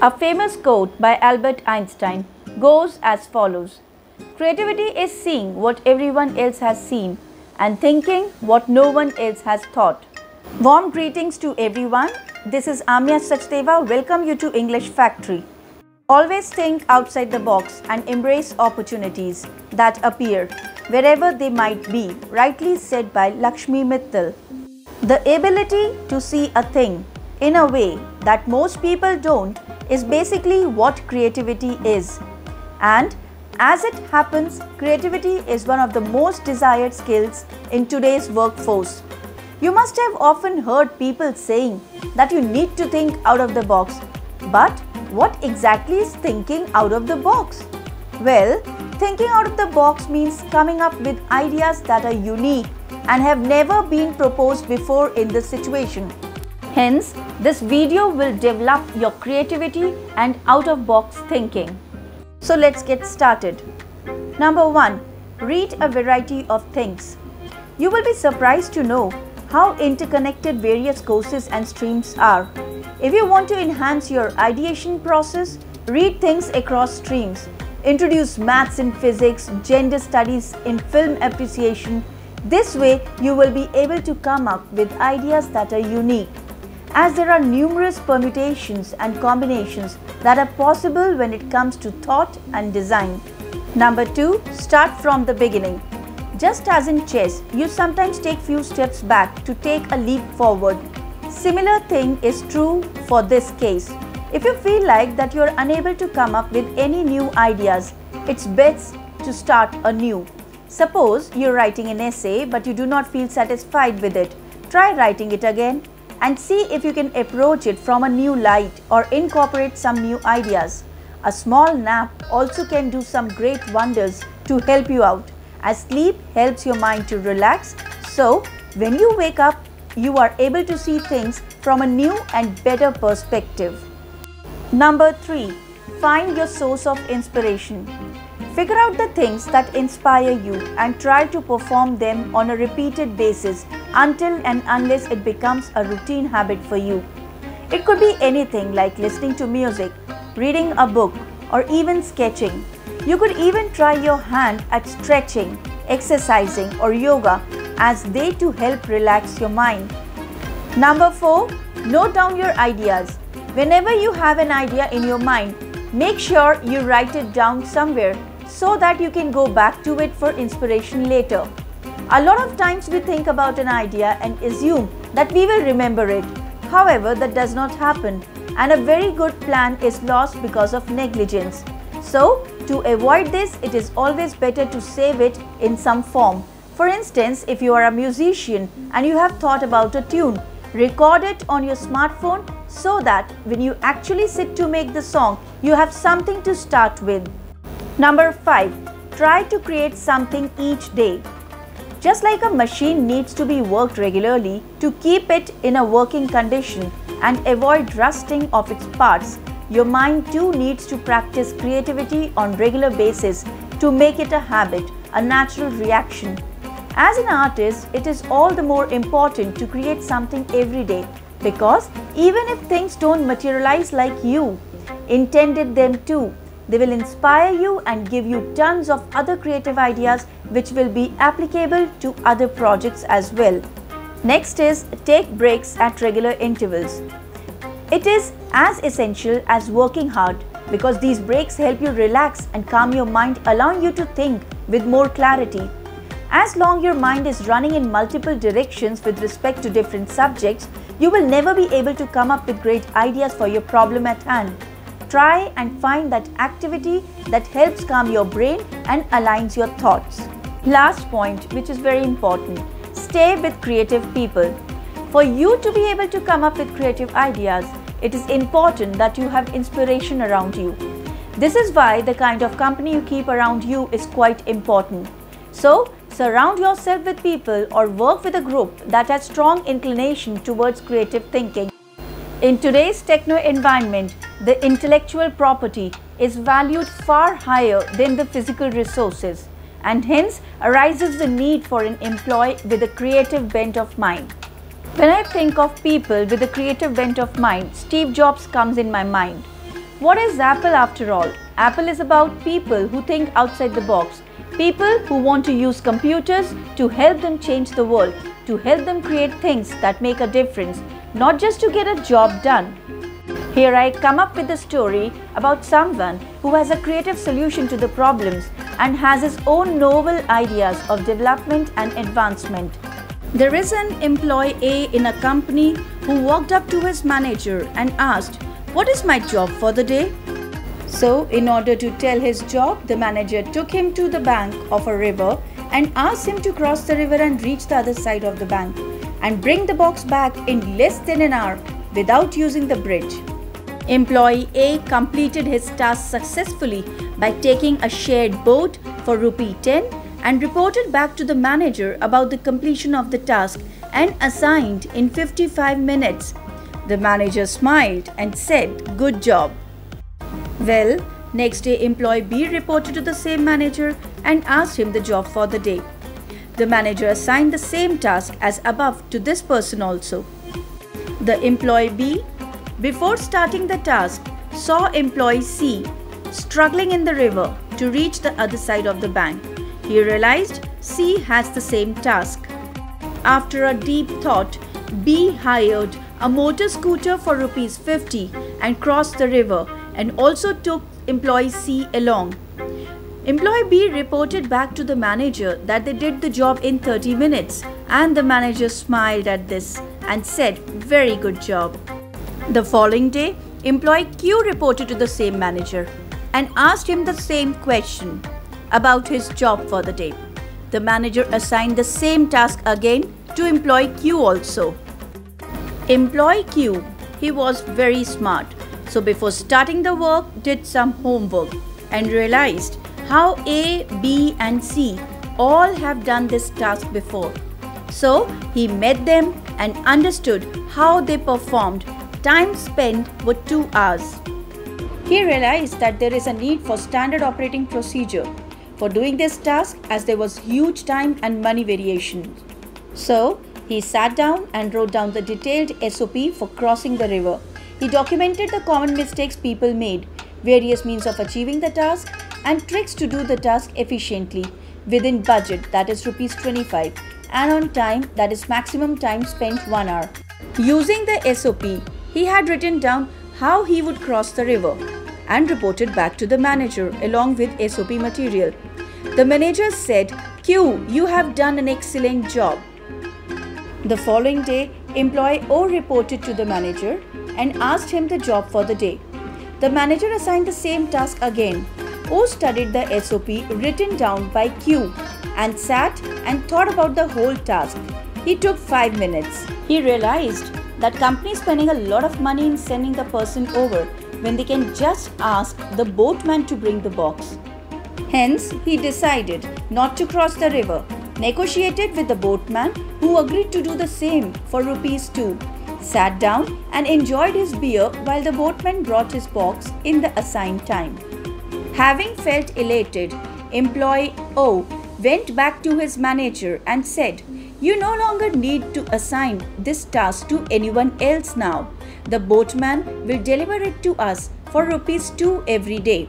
A famous quote by Albert Einstein goes as follows Creativity is seeing what everyone else has seen and thinking what no one else has thought. Warm greetings to everyone. This is Aamya Sachdeva. Welcome you to English Factory. Always think outside the box and embrace opportunities that appear wherever they might be, rightly said by Lakshmi Mittal. The ability to see a thing in a way that most people don't is basically what creativity is. And as it happens, creativity is one of the most desired skills in today's workforce. You must have often heard people saying that you need to think out of the box. But what exactly is thinking out of the box? Well, thinking out of the box means coming up with ideas that are unique and have never been proposed before in this situation. Hence, this video will develop your creativity and out-of-box thinking. So let's get started. Number 1. Read a variety of things. You will be surprised to know how interconnected various courses and streams are. If you want to enhance your ideation process, read things across streams. Introduce maths and physics, gender studies in film appreciation, this way, you will be able to come up with ideas that are unique, as there are numerous permutations and combinations that are possible when it comes to thought and design. Number 2. Start from the beginning. Just as in chess, you sometimes take few steps back to take a leap forward. Similar thing is true for this case. If you feel like that you are unable to come up with any new ideas, it's best to start anew. Suppose you're writing an essay but you do not feel satisfied with it. Try writing it again and see if you can approach it from a new light or incorporate some new ideas. A small nap also can do some great wonders to help you out as sleep helps your mind to relax. So, when you wake up, you are able to see things from a new and better perspective. Number 3. Find your source of inspiration. Figure out the things that inspire you and try to perform them on a repeated basis until and unless it becomes a routine habit for you. It could be anything like listening to music, reading a book, or even sketching. You could even try your hand at stretching, exercising, or yoga as they to help relax your mind. Number 4. Note down your ideas. Whenever you have an idea in your mind, make sure you write it down somewhere so that you can go back to it for inspiration later. A lot of times we think about an idea and assume that we will remember it. However, that does not happen and a very good plan is lost because of negligence. So, to avoid this, it is always better to save it in some form. For instance, if you are a musician and you have thought about a tune, record it on your smartphone so that when you actually sit to make the song, you have something to start with. Number 5. Try to create something each day. Just like a machine needs to be worked regularly to keep it in a working condition and avoid rusting of its parts, your mind too needs to practice creativity on regular basis to make it a habit, a natural reaction. As an artist, it is all the more important to create something every day because even if things don't materialize like you intended them to, they will inspire you and give you tons of other creative ideas which will be applicable to other projects as well. Next is take breaks at regular intervals. It is as essential as working hard because these breaks help you relax and calm your mind allowing you to think with more clarity. As long your mind is running in multiple directions with respect to different subjects, you will never be able to come up with great ideas for your problem at hand. Try and find that activity that helps calm your brain and aligns your thoughts. Last point, which is very important stay with creative people. For you to be able to come up with creative ideas, it is important that you have inspiration around you. This is why the kind of company you keep around you is quite important. So, surround yourself with people or work with a group that has strong inclination towards creative thinking. In today's techno environment, the intellectual property is valued far higher than the physical resources and hence arises the need for an employee with a creative bent of mind. When I think of people with a creative bent of mind, Steve Jobs comes in my mind. What is Apple after all? Apple is about people who think outside the box, people who want to use computers to help them change the world, to help them create things that make a difference, not just to get a job done. Here I come up with a story about someone who has a creative solution to the problems and has his own novel ideas of development and advancement. There is an employee A in a company who walked up to his manager and asked, What is my job for the day? So, in order to tell his job, the manager took him to the bank of a river and asked him to cross the river and reach the other side of the bank and bring the box back in less than an hour without using the bridge. Employee A completed his task successfully by taking a shared boat for rupee 10 and reported back to the manager about the completion of the task and assigned in 55 minutes. The manager smiled and said, Good job. Well, next day employee B reported to the same manager and asked him the job for the day. The manager assigned the same task as above to this person also. The employee B, before starting the task, saw employee C struggling in the river to reach the other side of the bank. He realized C has the same task. After a deep thought, B hired a motor scooter for rupees 50 and crossed the river and also took employee C along. Employee B reported back to the manager that they did the job in 30 minutes and the manager smiled at this and said, Very good job. The following day, employee Q reported to the same manager and asked him the same question about his job for the day. The manager assigned the same task again to employee Q also. Employee Q, he was very smart. So before starting the work, did some homework and realized how A, B and C all have done this task before. So he met them and understood how they performed. Time spent were 2 hours. He realized that there is a need for standard operating procedure for doing this task as there was huge time and money variation. So, he sat down and wrote down the detailed SOP for crossing the river. He documented the common mistakes people made, various means of achieving the task, and tricks to do the task efficiently within budget that is rupees 25 and on time that is maximum time spent 1 hour. Using the SOP, he had written down how he would cross the river and reported back to the manager along with SOP material. The manager said, Q, you have done an excellent job. The following day, employee O reported to the manager and asked him the job for the day. The manager assigned the same task again. O studied the SOP written down by Q and sat and thought about the whole task. He took 5 minutes. He realized that company is spending a lot of money in sending the person over when they can just ask the boatman to bring the box. Hence, he decided not to cross the river, negotiated with the boatman who agreed to do the same for rupees 2, sat down and enjoyed his beer while the boatman brought his box in the assigned time. Having felt elated, employee O went back to his manager and said, You no longer need to assign this task to anyone else now. The boatman will deliver it to us for rupees 2 every day.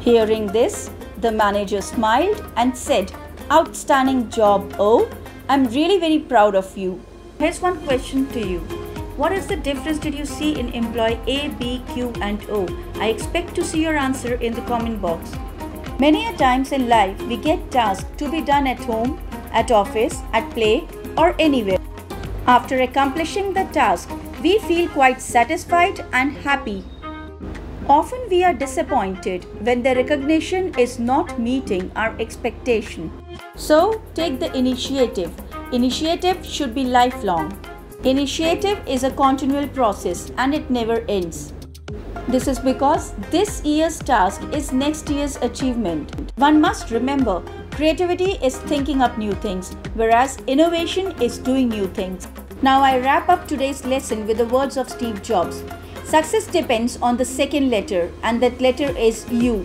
Hearing this, the manager smiled and said, Outstanding job, O. I'm really very proud of you. Here's one question to you. What is the difference did you see in employee A, B, Q and O? I expect to see your answer in the comment box. Many a times in life we get tasks to be done at home, at office, at play or anywhere. After accomplishing the task, we feel quite satisfied and happy. Often we are disappointed when the recognition is not meeting our expectation. So take the initiative. Initiative should be lifelong. Initiative is a continual process and it never ends. This is because this year's task is next year's achievement. One must remember creativity is thinking up new things, whereas innovation is doing new things. Now I wrap up today's lesson with the words of Steve Jobs. Success depends on the second letter, and that letter is you.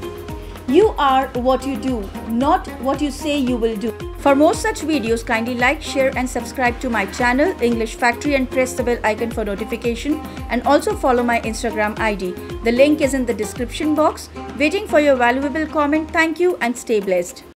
You are what you do, not what you say you will do. For more such videos, kindly like, share and subscribe to my channel English Factory and press the bell icon for notification and also follow my Instagram ID. The link is in the description box. Waiting for your valuable comment. Thank you and stay blessed.